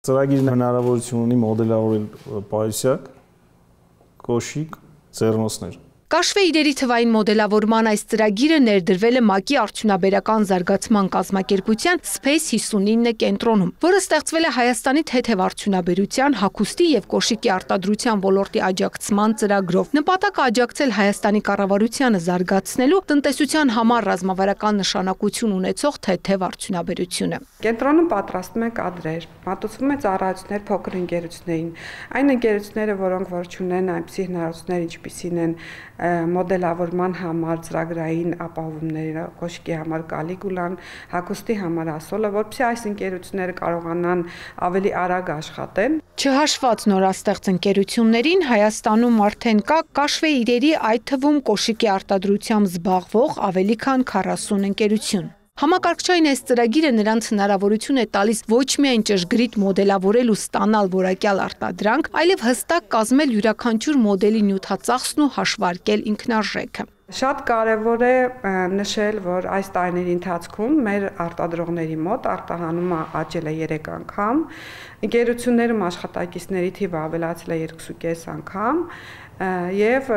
Ծրագիրն հնարավորություն ունի մոդելավորել պայուսակ, կոշիկ, ձեռնոցներ։ Կաշվե իրերի թվային մոդելավորման այս ծրագիրը ներդրվել է ՄԱԿ-ի արդյունաբերական զարգացման կազմակերպության Space 59 կենտրոնում, որը ստեղծվել է Հայաստանի թեթև արդյունաբերության, հագուստի եւ կոշիկի արտադրության ոլորտի աջակցման ծրագրով։ Նպատակը աջակցել Հայաստանի կառավարությանը զարգացնելու տնտեսության համար ռազմավարական նշանակություն ունեցող թեթև արդյունաբերությունը։ Կենտրոնում պատրաստում են կադրեր, մատուցվում է ծառայություններ փոքր ընկերություններին։ Այն ընկերությունները, որոնք որ չունեն այնպիսի հնարավորություններ, ինչպիսին են մոդելավորման համար ծրագրային ապահովումները, կոշկի համար կալիգուլան, հագուստի համար ասոլը, որպեսզի այս ընկերությունները կարողանան ավելի արագ աշխատեն։ Չհաշված նորաստեղծ ընկերություններին Հայաստանում արդեն կա կաշվե իրերի, այդ թվում կոշիկի արտադրությամբ զբաղվող ավելի քան 40 ընկերություն։ Համակարգչային այս ծրագիրը նրանց հնարավորություն է տալիս ոչ միայն ճշգրիտ մոդելավորել ու ստանալ որակյալ արտադրանք, այլև հստակ կազմել յուրաքանչյուր մոդելի նյութածախսն ու հաշվարկել ինքնարժեքը։ Շատ կարևոր է նշել, որ այս տարիների ընթացքում մեր արտադրողների մոտ արտահանումը աճել է 3 անգամ, ընկերություններում աշխատակիցների թիվը ավելացել է 2.5 անգամ, եւ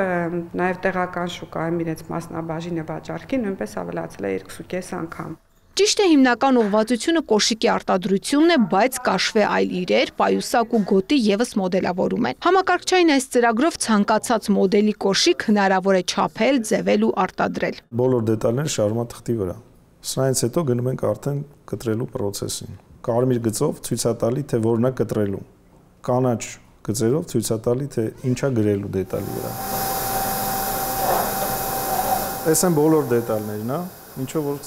նաեւ տեղական շուկայում իրենց մասնաբաժինը վաճառքի նույնպես ավելացել է 2.5 անգամ։ Ճիշտ է հիմնական ուղղվածությունը կոշիկի արտադրությունն է, բայց կաշվե այլ իրեր, պայուսակ ու գոտի եւս մոդելավորում են։ Համակարգչային այս ծրագրով ցանկացած մոդելի կոշիկ հնարավոր է չափել, ձևել ու արտադրել։ Բոլոր դետալները շարմաթղթի վրա։ Սրանից հետո գնում ենք արդեն կտրելու process-ին։ Կարմիր գծով ցույցատալի թե որն է կտրելու։ Կանաչ գծերով ցույց է տալի, թե ինչա գրելու դետալի վրա։ Այս են բոլոր դետալներն, հա, ինչով որ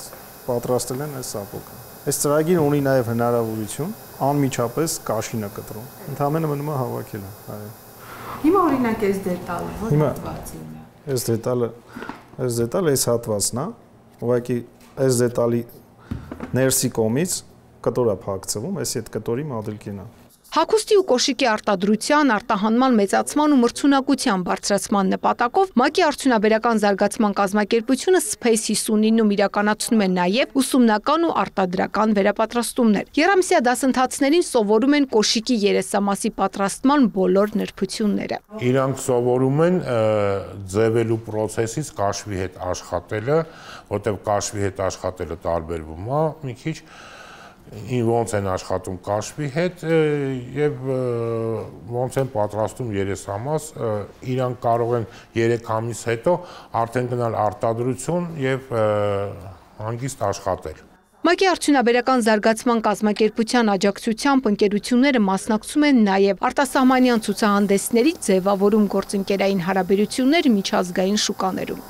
պատրաստել են այս սապոկը։ Այս ծրագիրը ունի նաև հնարավորություն անմիջապես կաշինը կտրում։ Ընդհանրապես մնում է հավաքելը, այո։ Հիմա օրինակ այս դետալը ո՞ր հատվածին է։ Այս դետալը, այս դետալը այս հատվածն է։ Ուղղակի այս դետալի ներսի կողմից կտոր է փակցվում, այս այդ կտորի մոդելքին է։ Հագուստի ու կոշիկի արտադրության, արտահանման մեծացման ու մրցունակության բարձրացման նպատակով ՄԱԿ-ի արդյունաբերական զարգացման կազմակերպությունը Space 59-ում իրականացնում է նաև ուսումնական ու արտադրական վերապատրաստումներ։ Երամսյա դասընթացներին սովորում են կոշիկի երեսամասի պատրաստման բոլոր նրբությունները։ Իրանք սովորում են ձևելու process-ից կաշվի հետ աշխատելը, որտեղ կաշվի հետ աշխատելը տարբերվում է մի քիչ ոնց են աշխատում կաշվի հետ եւ ոնց են պատրաստում երեսամաս իրանք կարող են 3 ամիս հետո արդեն գնալ արտադրություն եւ հանգիստ աշխատել ՄԱԿ-ի արդյունաբերական զարգացման կազմակերպության աջակցությամբ ընկերությունները մասնակցում են նաև արտասահմանյան ցուցահանդեսների ձևավորում գործընկերային հարաբերություններ միջազգային շուկաներում։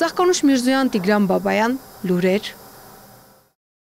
Ծաղկանուշ Միրզոյան, Տիգրան Բաբայան, լուրեր